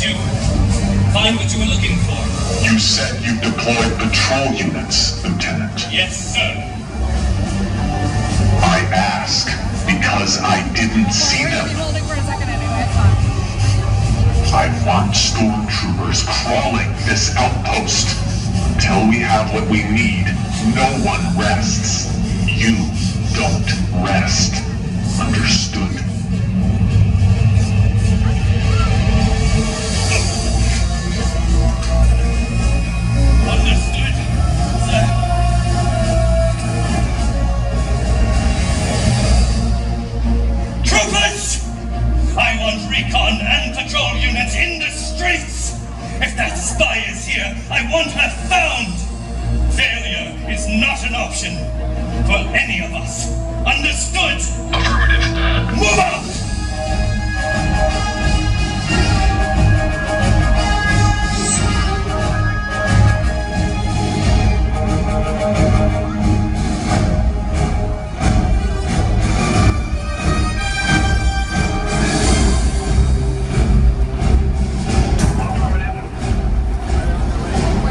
Find what you were looking for? You said you deployed patrol units, Lieutenant. Yes, sir. I ask because I didn't see We're gonna be them. holding for a second anyway. It's fine. I want stormtroopers crawling this outpost. Until we have what we need, no one rests. You don't rest. Understood, patrol units in the streets! If that spy is here, I want her found! Failure is not an option for any of us.